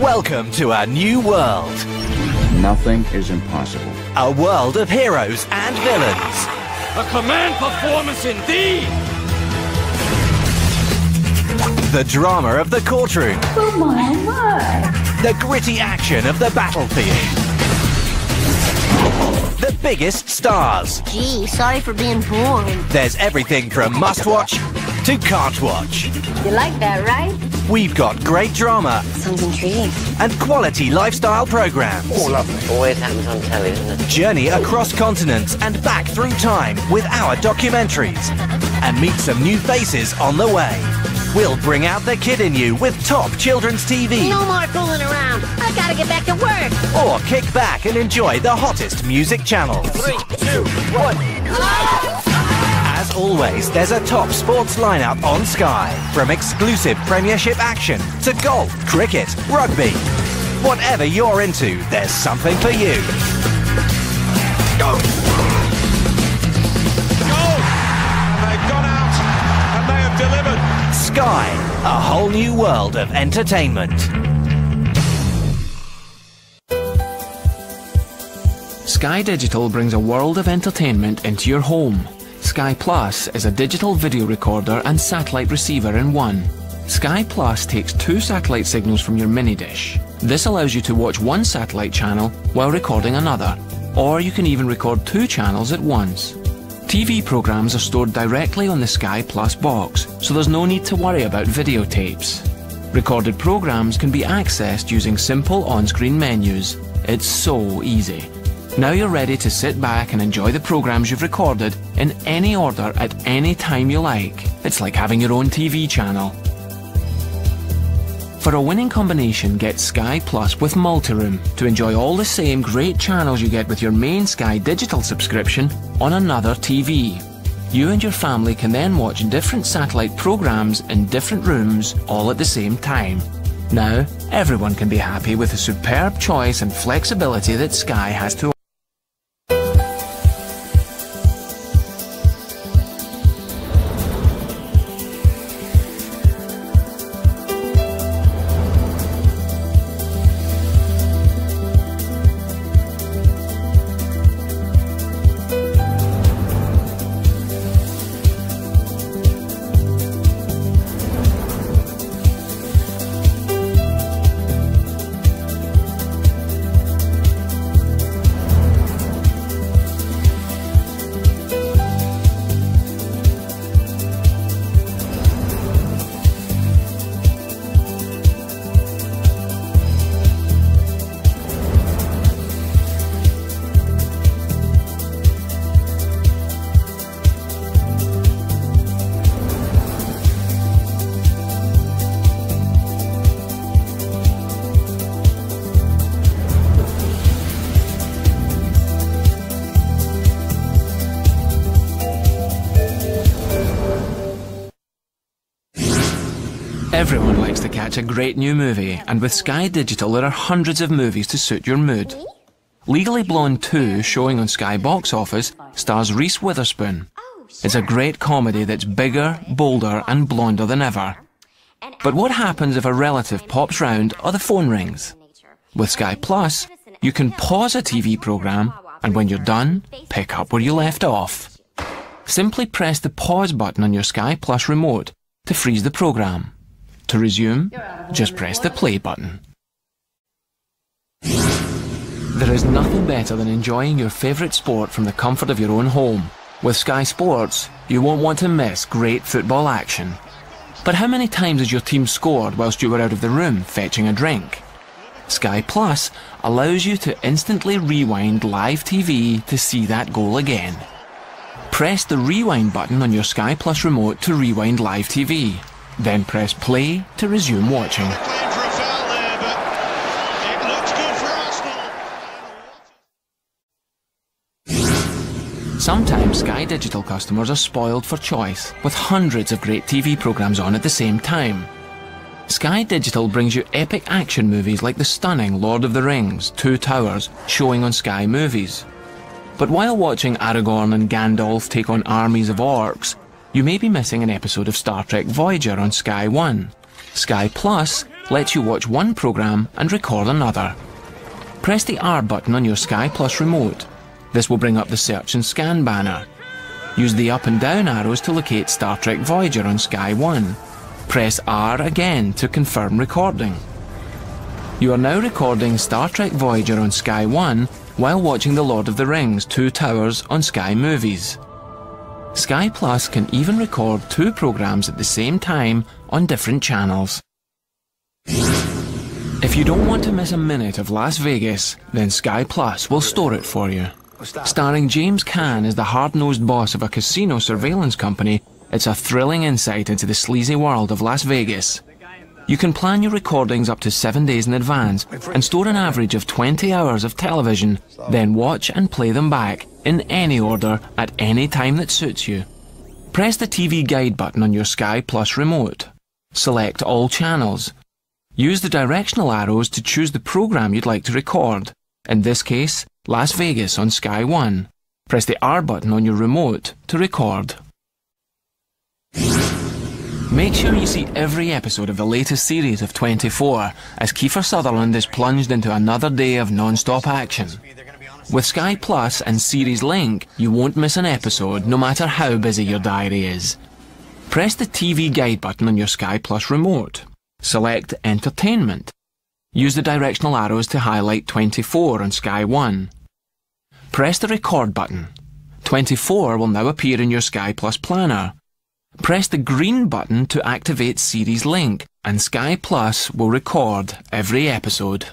Welcome to our new world. Nothing is impossible. A world of heroes and villains. A command performance indeed! The drama of the courtroom. Oh my word! The gritty action of the battlefield. The biggest stars. Gee, sorry for being boring. There's everything from must watch to can't watch. You like that, right? We've got great drama Sounds intriguing. and quality lifestyle programs. Oh, lovely. Always happens on telly, doesn't it? Journey across continents and back through time with our documentaries. And meet some new faces on the way. We'll bring out the kid in you with top children's TV. No more fooling around. I gotta get back to work. Or kick back and enjoy the hottest music channels. Three, two, one. As always, there's a top sports lineup on Sky. From exclusive Premiership action to golf, cricket, rugby. Whatever you're into, there's something for you. Go! Goal! They've gone out and they have delivered. Sky, a whole new world of entertainment. Sky Digital brings a world of entertainment into your home. Sky Plus is a digital video recorder and satellite receiver in one. Sky Plus takes two satellite signals from your mini dish. This allows you to watch one satellite channel while recording another, or you can even record two channels at once. TV programs are stored directly on the Sky Plus box, so there's no need to worry about videotapes. Recorded programs can be accessed using simple on-screen menus. It's so easy. Now you're ready to sit back and enjoy the programs you've recorded in any order at any time you like. It's like having your own TV channel. For a winning combination, get Sky Plus with Multiroom to enjoy all the same great channels you get with your main Sky digital subscription on another TV. You and your family can then watch different satellite programs in different rooms all at the same time. Now, everyone can be happy with the superb choice and flexibility that Sky has to Everyone likes to catch a great new movie, and with Sky Digital there are hundreds of movies to suit your mood. Legally Blonde 2, showing on Sky Box Office, stars Reese Witherspoon. It's a great comedy that's bigger, bolder, and blonder than ever. But what happens if a relative pops round or the phone rings? With Sky Plus, you can pause a TV program, and when you're done, pick up where you left off. Simply press the pause button on your Sky Plus remote to freeze the program. To resume, just press the play button. There is nothing better than enjoying your favourite sport from the comfort of your own home. With Sky Sports, you won't want to miss great football action. But how many times has your team scored whilst you were out of the room fetching a drink? Sky Plus allows you to instantly rewind live TV to see that goal again. Press the rewind button on your Sky Plus remote to rewind live TV. Then press play to resume watching. Sometimes Sky Digital customers are spoiled for choice, with hundreds of great TV programs on at the same time. Sky Digital brings you epic action movies like the stunning Lord of the Rings, Two Towers, showing on Sky Movies. But while watching Aragorn and Gandalf take on armies of orcs, you may be missing an episode of Star Trek Voyager on Sky One. Sky Plus lets you watch one programme and record another. Press the R button on your Sky Plus remote. This will bring up the search and scan banner. Use the up and down arrows to locate Star Trek Voyager on Sky 1. Press R again to confirm recording. You are now recording Star Trek Voyager on Sky 1 while watching The Lord of the Rings Two Towers on Sky Movies. Sky Plus can even record two programs at the same time on different channels. If you don't want to miss a minute of Las Vegas, then Sky Plus will store it for you. Starring James Caan as the hard-nosed boss of a casino surveillance company, it's a thrilling insight into the sleazy world of Las Vegas. You can plan your recordings up to seven days in advance and store an average of 20 hours of television, then watch and play them back in any order at any time that suits you. Press the TV Guide button on your Sky Plus remote. Select all channels. Use the directional arrows to choose the program you'd like to record. In this case, Las Vegas on Sky 1. Press the R button on your remote to record. Make sure you see every episode of the latest series of 24 as Kiefer Sutherland is plunged into another day of non-stop action. With Sky Plus and Series Link, you won't miss an episode no matter how busy your diary is. Press the TV Guide button on your Sky Plus remote. Select Entertainment Use the directional arrows to highlight 24 on Sky 1. Press the record button. 24 will now appear in your Sky Plus planner. Press the green button to activate Series Link and Sky Plus will record every episode.